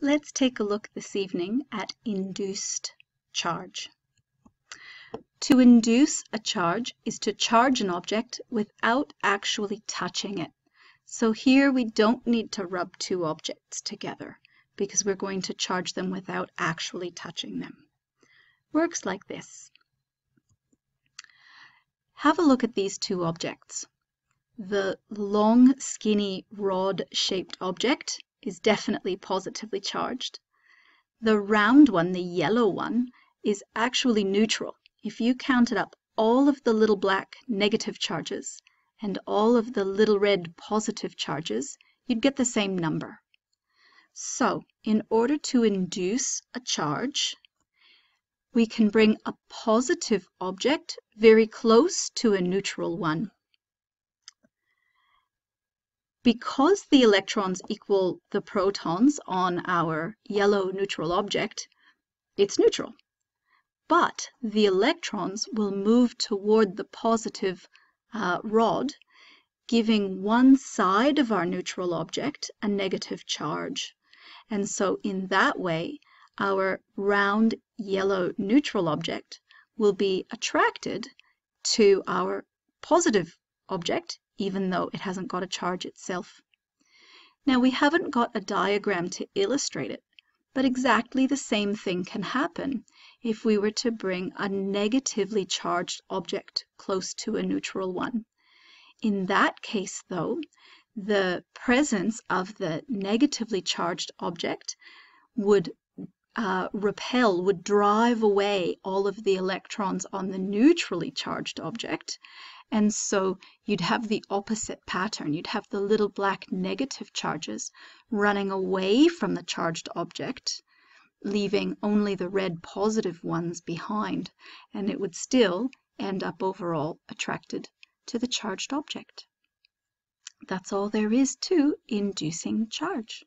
Let's take a look this evening at induced charge. To induce a charge is to charge an object without actually touching it. So here we don't need to rub two objects together because we're going to charge them without actually touching them. Works like this. Have a look at these two objects. The long, skinny, rod-shaped object is definitely positively charged. The round one, the yellow one, is actually neutral. If you counted up all of the little black negative charges and all of the little red positive charges, you'd get the same number. So, in order to induce a charge, we can bring a positive object very close to a neutral one. Because the electrons equal the protons on our yellow neutral object, it's neutral. But the electrons will move toward the positive uh, rod, giving one side of our neutral object a negative charge. And so in that way, our round yellow neutral object will be attracted to our positive object even though it hasn't got a charge itself. Now we haven't got a diagram to illustrate it, but exactly the same thing can happen if we were to bring a negatively charged object close to a neutral one. In that case, though, the presence of the negatively charged object would uh, repel, would drive away all of the electrons on the neutrally charged object, and so you'd have the opposite pattern. You'd have the little black negative charges running away from the charged object, leaving only the red positive ones behind, and it would still end up overall attracted to the charged object. That's all there is to inducing charge.